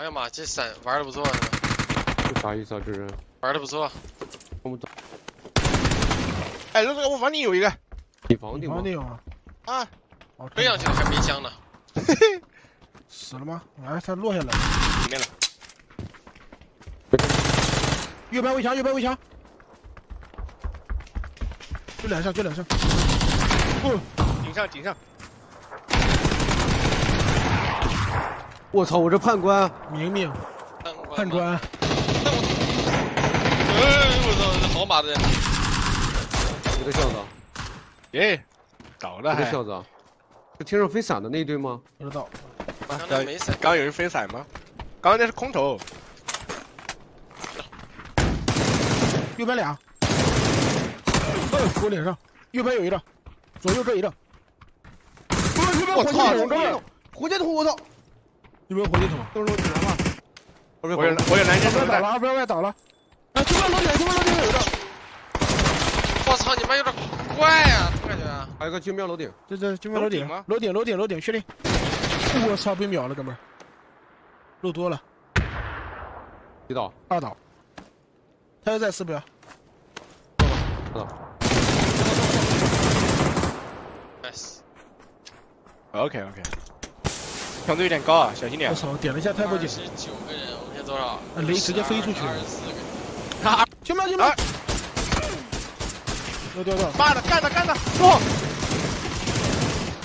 哎呀妈，这伞玩的不错，这啥意思啊？这人玩的不错。看不懂。哎，那个我房顶有一个你房顶吗房？顶有啊，啊，哦，飞上去了还没枪呢。死了吗？哎，他落下来了。里面了。右边围墙，右边围墙，就两下，就两下。哦，顶上顶上，我操！我这判官，明明判官。判。官，哎，我操，这好马的人。你个小子，耶，倒了还。你个小子，这天上飞伞的那一队吗？不知道。啊刚才没闪。刚刚有人飞伞吗？刚刚那是空投。右边俩，我脸上，右边有一个，左右这一个。右边我操火箭筒，这火箭筒，我操！右边火箭筒，都是楼顶了。我有我有蓝箭手弹。二边倒了，二边外倒了。哎，右边楼顶，右边楼顶有一个，我操，你们有点怪呀，怎么感觉？还有个精标楼顶，这这金标楼顶吗楼顶楼顶楼顶，确定。我操，被秒了，哥们儿，漏多了，一倒。二倒。他又在四标，nice。OK OK。强度有点高啊，小心点我。操，点了一下太不紧，十九个人，我们现在多少？啊雷直接飞出去了二十四个人。前面前面，掉掉掉，妈的，干他干他！哇！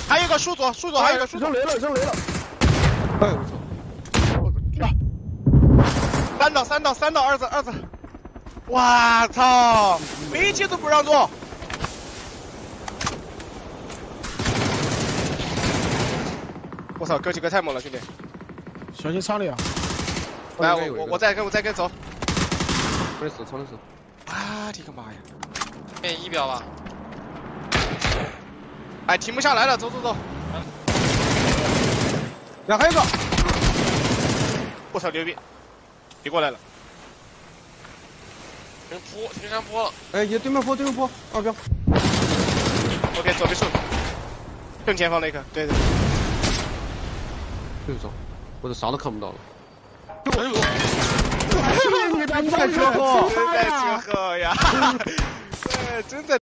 还有一个树左，树左还有一个树左扔，雷了扔雷了，哎，我操！三刀三刀三刀二子二子。我操！飞机都不让坐。我操，哥几个太猛了，兄弟！小心舱里啊！来，我我我再跟我再跟走。超能死，超能死。啊，你个妈呀！变一秒了。哎，停不下来了，走走走！两，还有一个，我操，牛逼！别过来了。停坡，停山坡了。哎，也对面坡，对面坡，二标。OK，左边树，正前方那个，对对。对手，我的啥都看不到了。哎呦，你的在车后真在车后呀！哎，真的。